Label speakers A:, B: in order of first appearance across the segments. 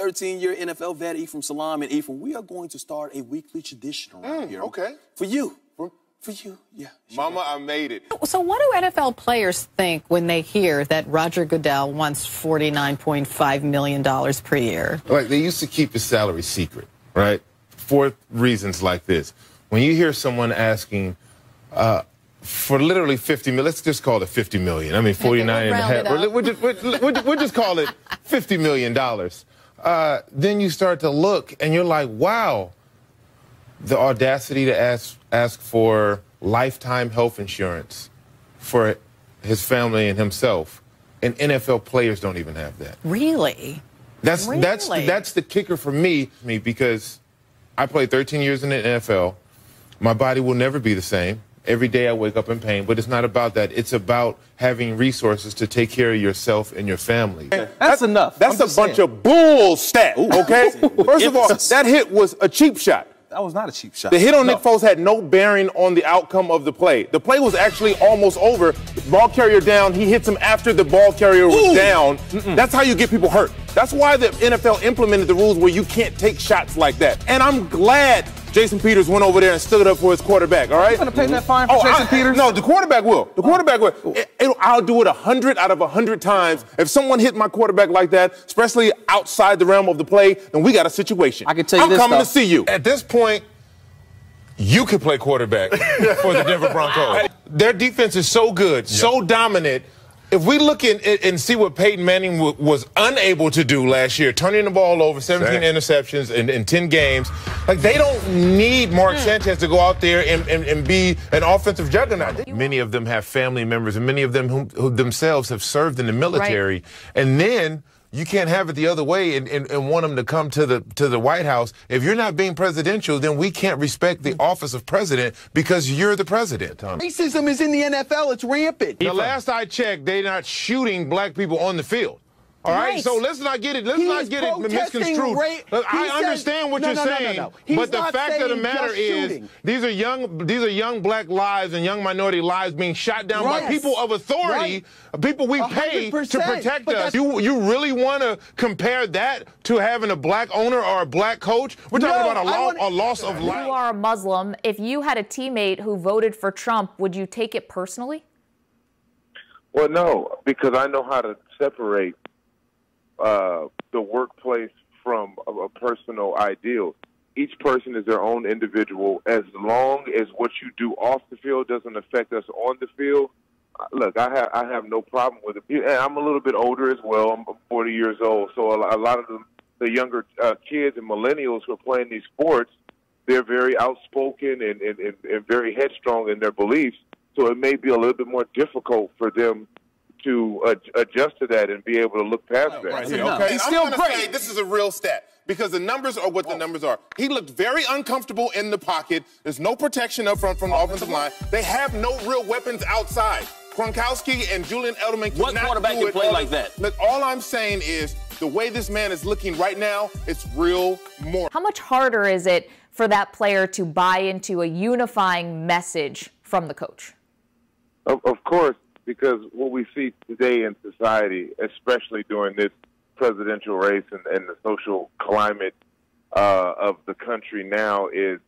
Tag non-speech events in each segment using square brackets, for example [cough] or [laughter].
A: 13-year NFL vet, Ephraim Salaam. And Ephraim, we are going to start a weekly tradition around here.
B: okay.
A: For you. For you, yeah.
B: Mama, I made it.
C: So, what do NFL players think when they hear that Roger Goodell wants $49.5 million per year?
D: Like they used to keep his salary secret, right? For reasons like this. When you hear someone asking uh, for literally 50 million, let's just call it 50 million. I mean, 49 and a half. We'll, just, we'll, we'll- we'll just call it 50 million dollars. Uh, then you start to look and you're like, wow, the audacity to ask ask for lifetime health insurance for his family and himself. And NFL players don't even have that.
C: Really?
D: That's that's
C: Really?
D: that's the kicker for me, me because I played 13 years in the NFL. My body will never be the same. Every day I wake up in pain, but it's not about that. It's about having resources to take care of yourself and your family.
E: That's enough.
B: That's
E: I'm
B: a bunch
E: saying.
B: of bull stat, okay? [laughs] First of all, that hit was a cheap shot.
E: That was not a cheap shot.
B: The hit on
E: No.
B: Nick Foles had no bearing on the outcome of the play. The play was actually almost over. Ball carrier down. He hits him after the ball carrier was down. That's how you get people hurt. That's why the NFL implemented the rules where you can't take shots like that. And I'm glad Jason Peters went over there and stood up for his quarterback. All right.
E: You gonna pay that fine for oh, Jason
B: I-
E: Peters?
B: No, the quarterback will. The oh. quarterback will. It- it'll- I'll do it a hundred out of a hundred times. If someone hit my quarterback like that, especially outside the realm of the play, then we got a situation.
E: I can tell you
B: I'm
E: this,
B: coming
E: though.
B: to see you.
D: At this point, you could play quarterback [laughs] for the Denver Broncos. Their defense is so good, so dominant. If we look in, and and see what Peyton Manning w- was unable to do last year, turning the ball over, 17
B: Same.
D: interceptions in, in 10 games, like they don't need Mark hmm. Sanchez to go out there and, and, and be an offensive juggernaut. Many of them have family members, and many of them who, who themselves have served in the military. And then you can't have it the other way and, and, and want them to come to the to the White House. If you're not being presidential, then we can't respect the office of president because you're the president.
F: Racism is in the NFL. It's rampant.
D: The last I checked, they're not shooting black people on the field. All right,
C: Right.
D: so let's not get it. Let's
F: He
D: not get it misconstrued.
F: ra-
D: I
F: said-
D: understand what
F: No,
D: you're
F: no, no, no,
D: saying,
F: no.
D: But the fact of the matter is,
F: shooting.
D: these are young, these are young black lives and young minority lives being shot down by people of authority, people we
F: A
D: pay to protect
F: but
D: us. You you really want to compare that to having a black owner or a black coach? We're talking
F: No,
D: about a,
F: I
D: lo-
F: wanna-
D: a loss of life.
G: You are a Muslim. If you had a teammate who voted for Trump, would you take it personally?
H: Well, no, because I know how to separate uh, the workplace from a, a personal ideal. Each person is their own individual. As long as what you do off the field doesn't affect us on the field, uh, look, I have I have no problem with it. And I'm a little bit older as well. I'm 40 years old, so a, lot of the, the younger uh, kids and millennials who are playing these sports, they're very outspoken and, and, and, and very headstrong in their beliefs. So it may be a little bit more difficult for them to uh, adjust to that and be able to look past that.
B: Right
A: That's
B: here,
A: enough.
B: okay?
A: He's
B: I'm
A: still
B: gonna
A: great.
B: say this is a real stat because the numbers are what the numbers are. He looked very uncomfortable in the pocket. There's no protection up front from the offensive line. They have no real weapons outside. Gronkowski and Julian Edelman
A: What
B: cannot
A: quarterback
B: do
A: can
B: it
A: play
B: on
A: like that?
B: Look, all I'm saying is the way this man is looking right now, it's real more.
G: How much harder is it for that player to buy into a unifying message from the coach?
H: Of, of course, because what we see today in society, especially during this presidential race and, and the social climate uh, of the country now, is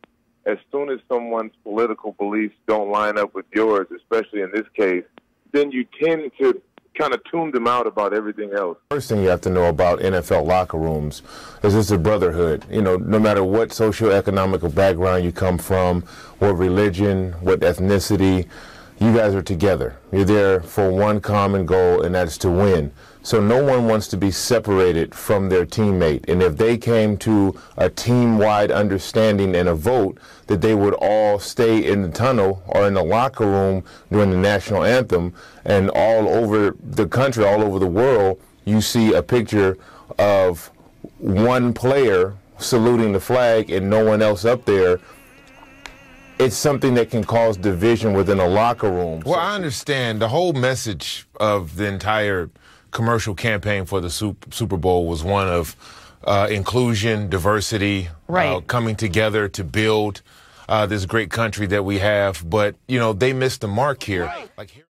H: as soon as someone's political beliefs don't line up with yours, especially in this case, then you tend to kind of tune them out about everything else.
D: First thing you have to know about NFL locker rooms is it's a brotherhood. You know, no matter what socioeconomic background you come from, what religion, what ethnicity, you guys are together. You're there for one common goal, and that's to win. So no one wants to be separated from their teammate. And if they came to a team-wide understanding and a vote that they would all stay in the tunnel or in the locker room during the national anthem, and all over the country, all over the world, you see a picture of one player saluting the flag and no one else up there it's something that can cause division within a locker room. Well, I understand the whole message of the entire commercial campaign for the Super Bowl was one of uh, inclusion, diversity, uh, coming together to build uh, this great country that we have. But you know, they missed the mark here. Like here-